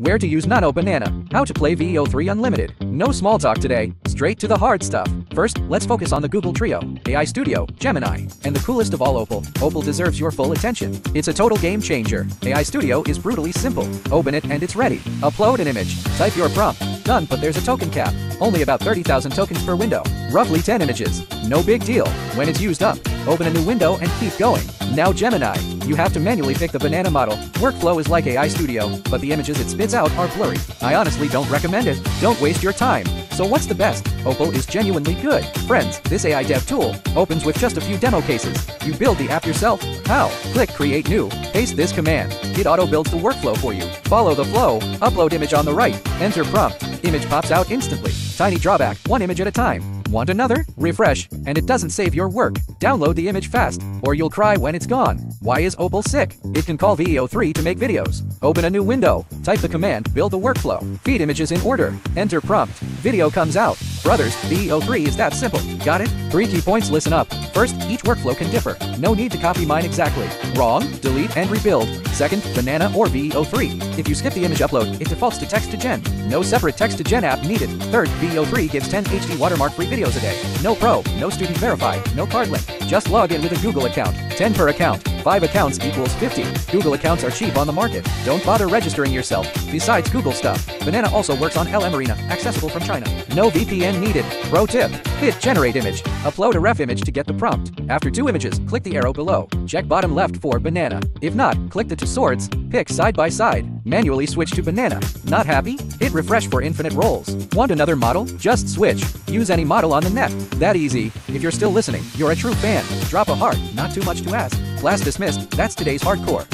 Where to use Nano Banana. How to play VEO3 Unlimited. No small talk today. Straight to the hard stuff. First, let's focus on the Google Trio, AI Studio, Gemini, and the coolest of all Opal. Opal deserves your full attention. It's a total game changer. AI Studio is brutally simple. Open it and it's ready. Upload an image. Type your prompt. Done, but there's a token cap. Only about 30,000 tokens per window. Roughly 10 images. No big deal. When it's used up, open a new window and keep going. Now Gemini. You have to manually pick the banana model. Workflow is like AI Studio, but the images it spits out are blurry. I honestly don't recommend it. Don't waste your time. So what's the best? Opal is genuinely good. Friends, this AI dev tool opens with just a few demo cases. You build the app yourself. How? Click Create New. Paste this command. It auto builds the workflow for you. Follow the flow. Upload image on the right. Enter prompt. Image pops out instantly. Tiny drawback, one image at a time. Want another? Refresh, and it doesn't save your work. Download the image fast, or you'll cry when it's gone. Why is Opal sick? It can call VEO3 to make videos. Open a new window. Type the command, build the workflow. Feed images in order. Enter prompt. Video comes out. Brothers, VEO3 is that simple. Got it? Three key points listen up. First, each workflow can differ. No need to copy mine exactly. Wrong, delete, and rebuild. Second, Banana or VEO3. If you skip the image upload, it defaults to text to gen. No separate text to gen app needed. Third, VEO3 gives 10 HD watermark free videos a day. No pro, no student verify, no card link. Just log in with a Google account. 10 per account. 5 accounts equals 50. Google accounts are cheap on the market. Don't bother registering yourself. Besides Google stuff, Banana also works on LM Arena, accessible from China. No VPN needed. Pro tip. Hit generate image. Upload a ref image to get the prompt. After two images, click the arrow below. Check bottom left for banana. If not, click the two swords. Pick side by side. Manually switch to banana. Not happy? Hit refresh for infinite rolls. Want another model? Just switch. Use any model on the net. That easy. If you're still listening, you're a true fan. Drop a heart, not too much to ask. Class dismissed. That's today's hardcore.